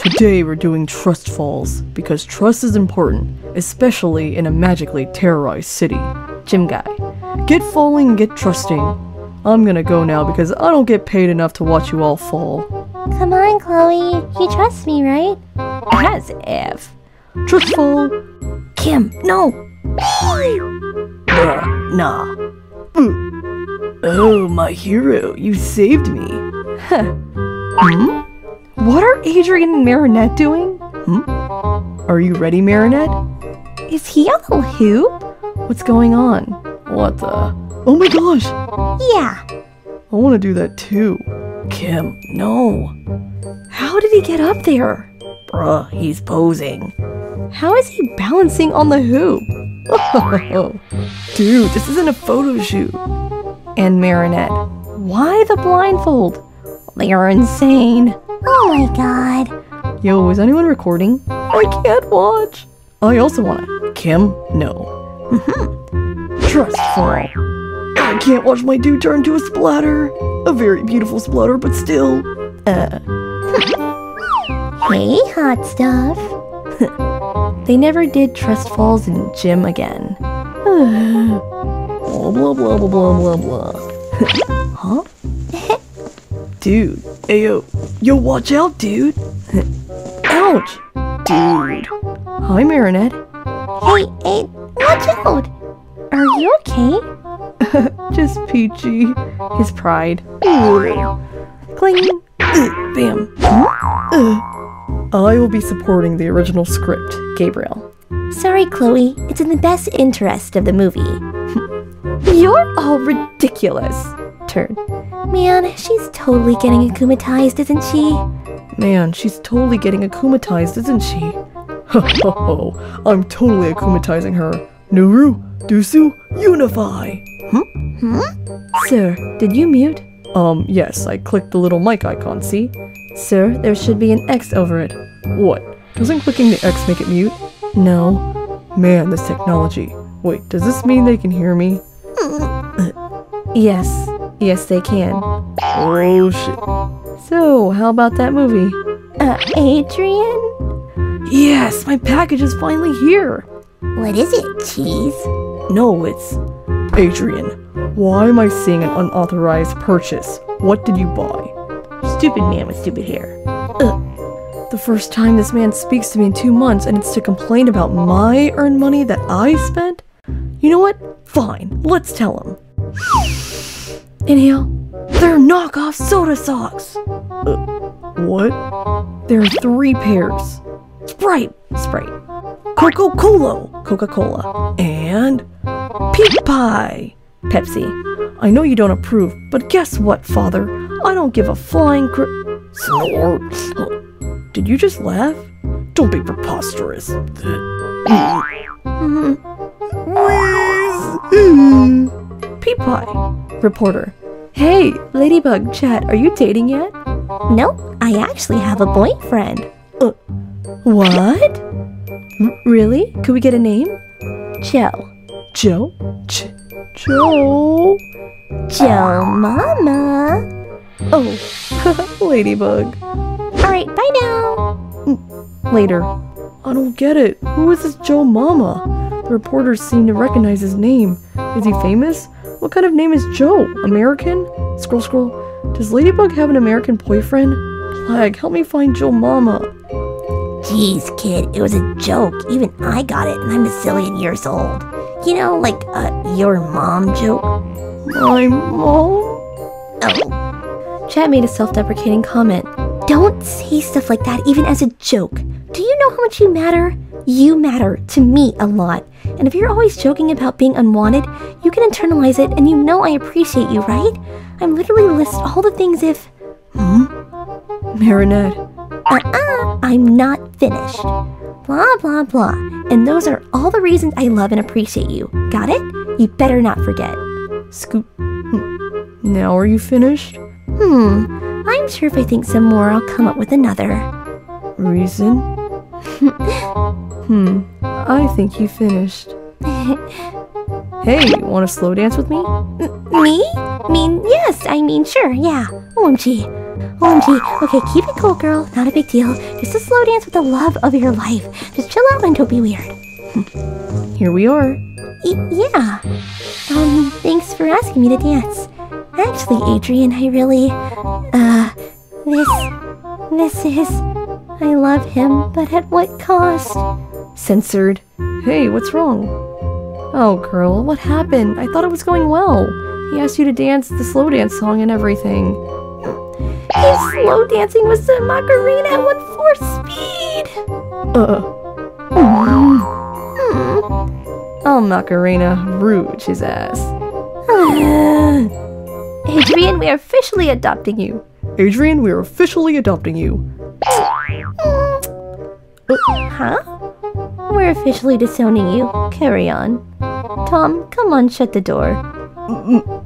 Today we're doing trust falls because trust is important, especially in a magically terrorized city. Gym guy. Get falling, get trusting. I'm gonna go now because I don't get paid enough to watch you all fall. Come on, Chloe. You trust me, right? As if. Trust fall. Kim, no! Bruh, nah. Oh, my hero, you saved me. Hmm? What are Adrien and Marinette doing? Hmm? Are you ready, Marinette? Is he on the hoop? What's going on? What the? Oh my gosh! Yeah. I want to do that too. Kim, no. How did he get up there? Bruh, he's posing. How is he balancing on the hoop? Dude, this isn't a photo shoot. And Marinette, why the blindfold? They are insane. Oh my god. Yo, is anyone recording? I can't watch. I also wanna. Kim, no. Trust fall. I can't watch my dude turn to a splatter. A very beautiful splatter, but still. Uh. Hey, hot stuff. They never did trust falls in gym again. Blah blah blah blah blah blah blah. huh? dude, ayo, yo, watch out, dude. Ouch, dude. Hi, Marinette. Hey, hey, watch out. Are you okay? Just Peachy. His pride. Cling. Ugh, Bam. Ugh. I will be supporting the original script, Gabriel. Sorry, Chloe. It's in the best interest of the movie. You're all ridiculous. Man, she's totally getting akumatized, isn't she? Man, she's totally getting akumatized, isn't she? Ho ho ho, I'm totally akumatizing her. Nooroo, Duusu, unify! Sir, did you mute? Um, yes, I clicked the little mic icon, see? Sir, there should be an X over it. What? Doesn't clicking the X make it mute? No. Man, this technology. Wait, does this mean they can hear me? Yes. Yes, they can. Oh shit. So, how about that movie? Uh, Adrien? Yes, my package is finally here! What is it, cheese? No, it's. Adrien, why am I seeing an unauthorized purchase? What did you buy? Stupid man with stupid hair. The first time this man speaks to me in two months and it's to complain about my earned money that I spent? You know what? Fine, let's tell him. Inhale. They're knockoff soda socks! Uh, what? There are three pairs. Sprite, Sprite. Coca Cola, Coca Cola. And Peak Pie, Pepsi. I know you don't approve, but guess what, Father? I don't give a flying cr- Snort. Did you just laugh? Don't be preposterous. Peak Pie, reporter. Hey, Ladybug chat, are you dating yet? Nope, I actually have a boyfriend. Uh, what? R- really? Could we get a name? Joe. Joe? Ch- Joe? Joe ah. Mama. Oh, Ladybug. Alright, bye now. Mm, later. I don't get it. Who is this Joe Mama? The reporters seem to recognize his name. Is he famous? What kind of name is Joe? American? Scroll, scroll. Does Ladybug have an American boyfriend? Plagg, help me find Joe Mama. Jeez, kid, it was a joke. Even I got it, and I'm a zillion years old. You know, like uh, your mom joke. My mom? Oh, Chat made a self deprecating comment. don't say stuff like that, even as a joke. Do you know how much you matter? You matter to me a lot. And if you're always joking about being unwanted, you can internalize it, and you know I appreciate you, right? I'm literally list all the things if. Hmm? Marinette. Uh-uh, I'm not finished. Blah, blah, blah. And those are all the reasons I love and appreciate you. Got it? You better not forget. Scoot. Hmm. Now are you finished? Hmm, I'm sure if I think some more, I'll come up with another. Reason? hmm. I think you finished. Hey, want to slow dance with me? Me? Mean, yes, I mean, sure, yeah. OMG. OMG. Okay, keep it cool, girl. Not a big deal. Just a slow dance with the love of your life. Just chill out and don't be weird. Here we are. Y- yeah. Um, thanks for asking me to dance. Actually, Adrien, I really, uh, this, this is, I love him, but at what cost? Censored. Hey, what's wrong? Oh, girl, what happened? I thought it was going well. He asked you to dance the slow dance song and everything. His slow dancing was the Macarena at one fourth speed. Uh. Oh, Macarena, rude his ass. Adrien, we are officially adopting you. Adrien, we are officially adopting you. Huh? We're officially disowning you. Carry on. Tom, come on, shut the door. Mm, mm.